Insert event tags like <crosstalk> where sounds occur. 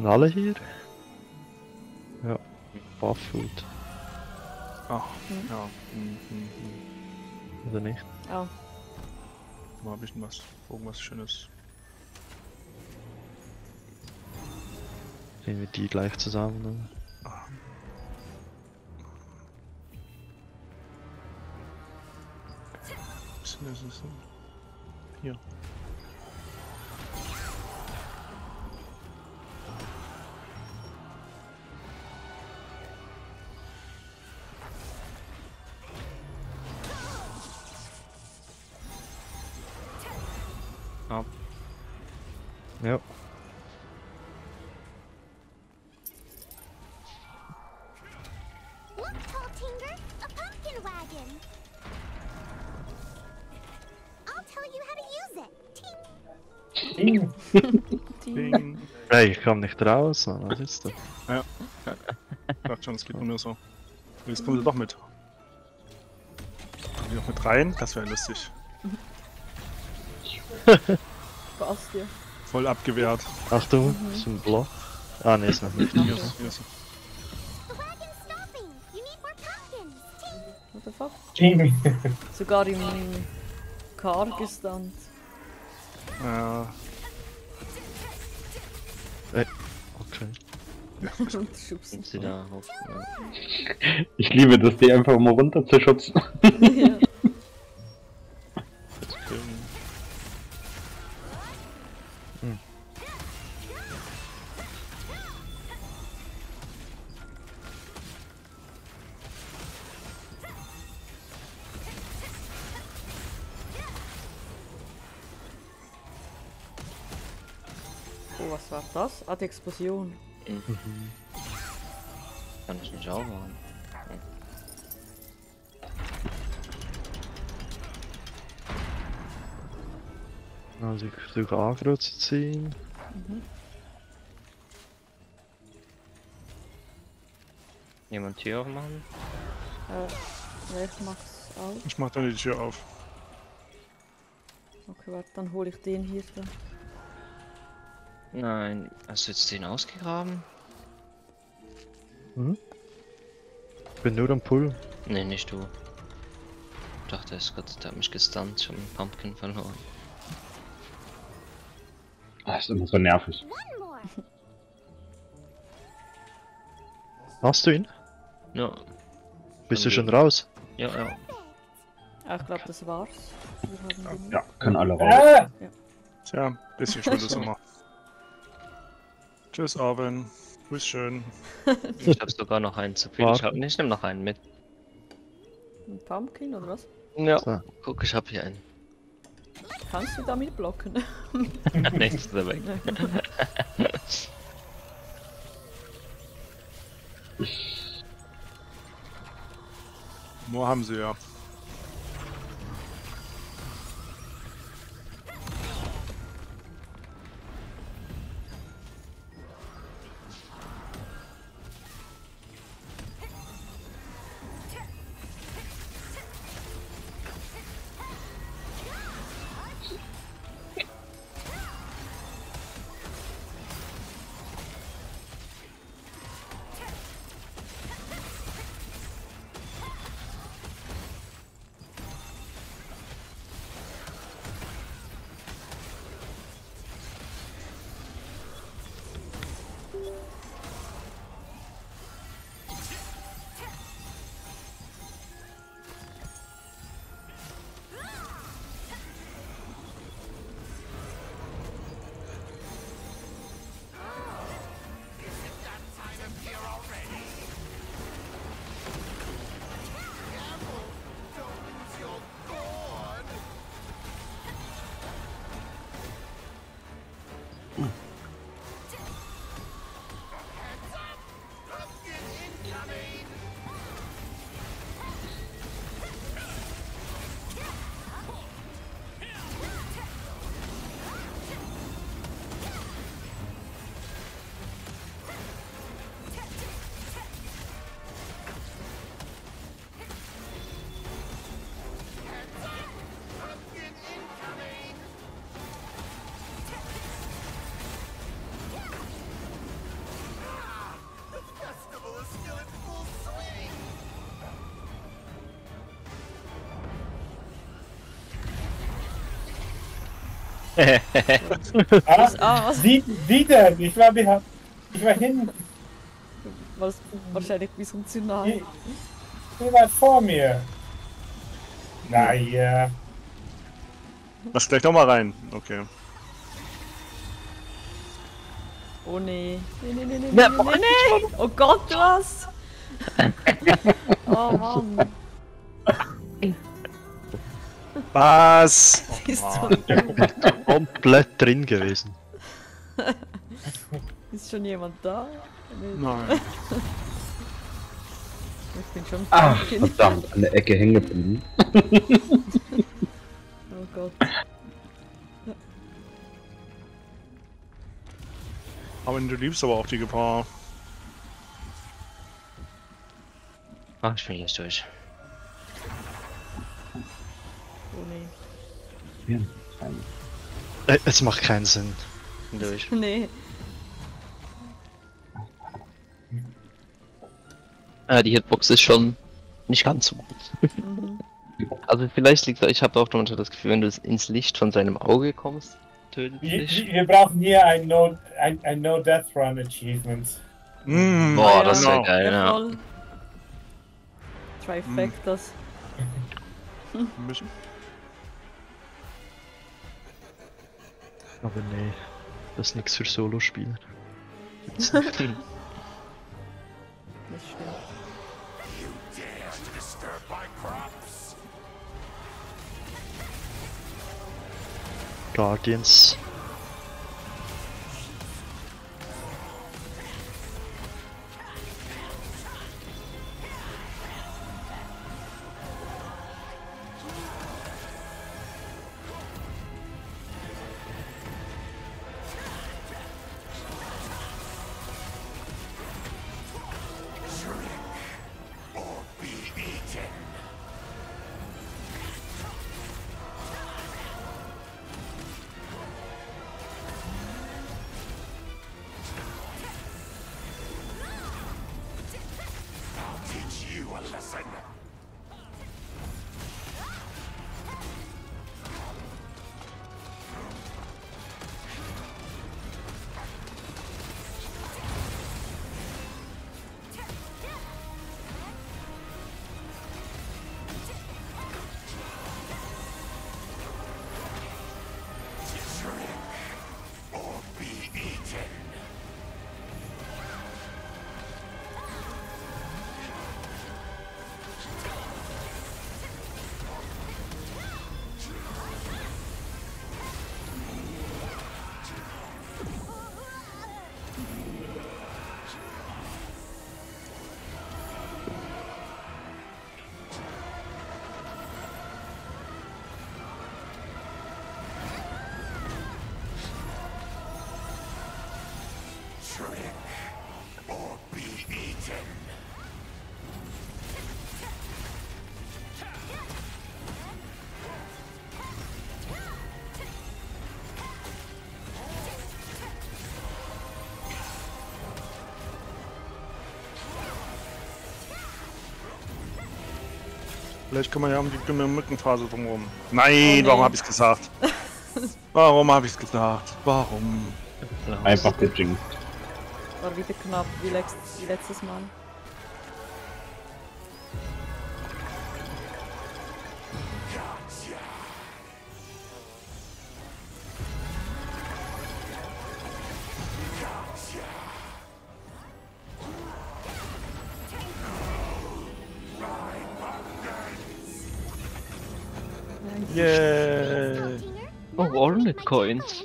Sind alle hier? Ja, Bufffood. Ach, ja. Hm, hm, hm. Oder nicht? Oh, Wo hab ich denn was? Irgendwas Schönes. Nehmen wir die gleich zusammen. ne? Ah. Was ist das denn? Hier. Ting. die. Ding. Hey, ich komm nicht raus. Mann. Was ist das? Ich dachte schon, es geht nur mir so. Jetzt kommen sie doch mit. Kommen die noch mit rein? Das wäre lustig. Passt ja. Voll abgewehrt. Achtung, ist ein Block. Ah, ne, ist noch nicht. Hier ist, hier ist. What the fuck? Ting. <laughs> Sogar im Kargestand. Äh, Okay. Schubsen. Sie da hoch. Ja. Ich liebe das, die einfach mal runter zu schubsen. ja. Was war das? Ah, die Explosion. Kann ich nicht auch machen. Also ich versuche Agro zu ziehen. Jemand Tür aufmachen? Äh, ja, ich mach's auch. Ich mach dann die Tür auf. Okay, warte, dann hole ich den hier dann. Nein. Hast du jetzt den ausgegraben? Ich bin nur am Pull. Nee, nicht du. Ich dachte, es hat, der hat mich gestunt, schon Pumpkin verloren. Ah, ist immer so nervig. Hast du ihn? Ja. Bist du schon raus? Ja, ja. Ah, ich glaube, das war's. Wir haben den. Ja, können alle raus. Tja, bisschen Schuld ist immer. Tschüss, Arwen. Grüß schön. <laughs> Ich hab sogar noch einen zu viel. Ich, hab, nee, ich nehm noch einen mit. Ein Pumpkin oder was? Ja. So. Guck, ich hab hier einen. Kannst du damit blocken? <laughs> Nächstes weg. Nur haben sie ja. Ah, Ah, was? wie, wie denn? Ich war, beha- ich war hinten. Was? Wahrscheinlich wie so ein Tsunami. Ihr, ihr wart vor mir. Naja. Lass gleich noch mal rein. Okay. Oh nee. Nee, nee, nee, nee, nee, nee, nee. Oh Gott, du hast. <laughs> Oh Mann. Was? Ist, so, Komplett drin gewesen. <laughs> ist schon jemand da? Nee, Nein. <laughs> ich bin schon Ah, verdammt, an der Ecke hängen geblieben. <laughs> Oh Gott. Aber du liebst aber auch die Gefahr. Ach, ich bin jetzt durch. Oh nee. Äh, es macht keinen Sinn. Durch. <laughs> Nee. Ah, die Hitbox ist schon nicht ganz so gut. Mhm. Also vielleicht liegt ich habe auch manchmal das Gefühl, wenn du ins Licht von seinem Auge kommst, tötet Wir, dich. wir brauchen hier ein No, ein, ein no Death Run Achievement. Mm, Boah, ja, das wäre genau. geil, Ja. Trifectas. <laughs> Ein bisschen. Aber nee, das ist nichts für Solospieler. <laughs> Das stimmt. Guardians. Vielleicht kann man ja um die dumme Mückenphase drumherum. Nein, Oh, warum nee. hab ich's gesagt? <laughs> warum hab ich's gesagt? Warum? Einfach gejinxt. War wieder knapp wie letztes Mal. Yeah. Oh, ornate coins.